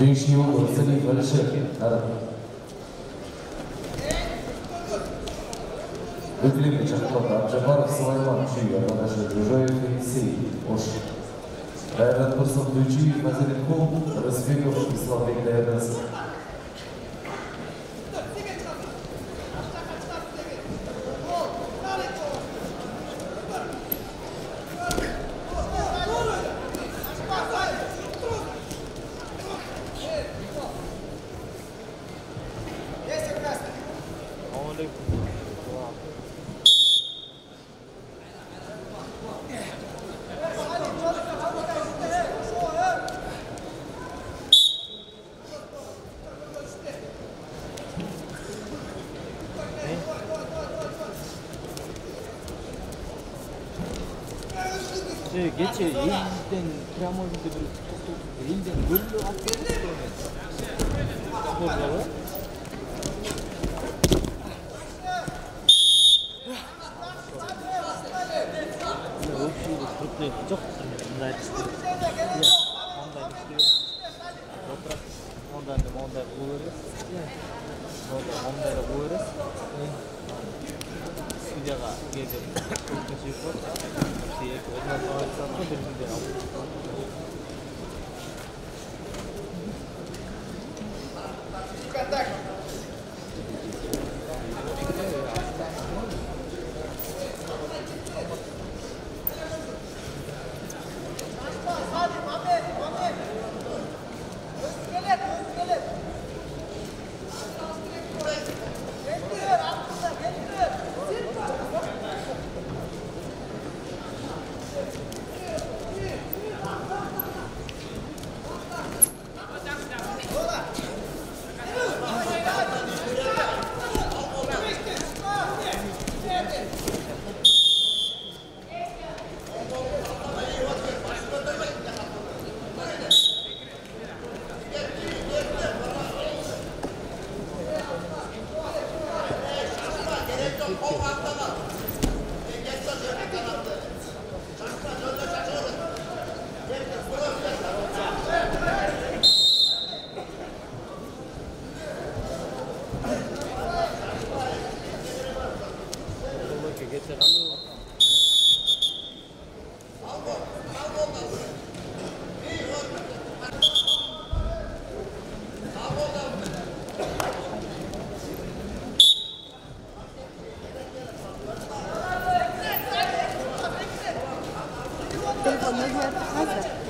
Dzięki Bogu, ceny w lesie. Выглядит Чахлота, Абджабаров Сулайман, чьи, Арманаши, Жужоев, Елисей, Ош. Дайрат Курсов, Дуйчиев, Мазаренков, Разбегов, Исламбек Дайрас. 제 кеше кеше элден прямойды бир элден бөлүнүп атты крупный жоқ мындай мындай мындай мындай судьяға келіп Pemuda.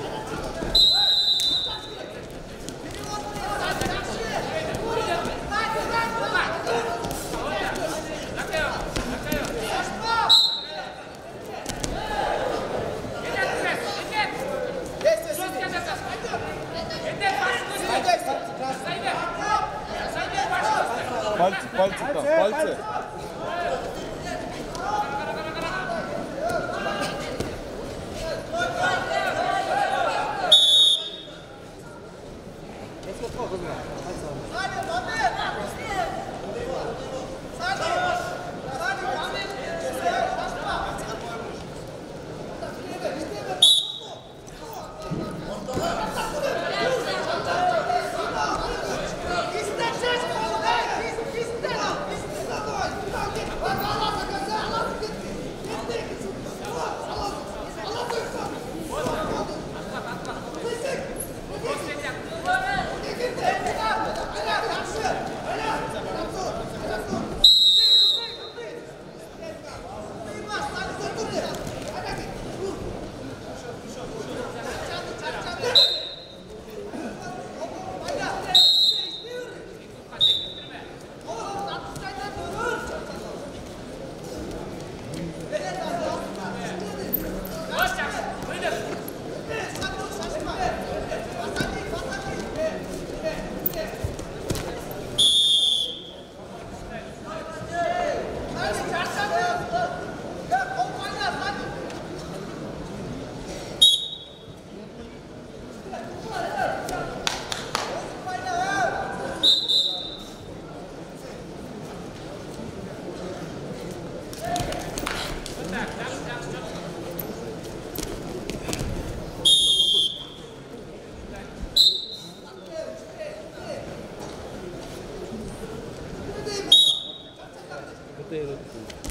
定のですね。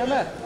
تمام.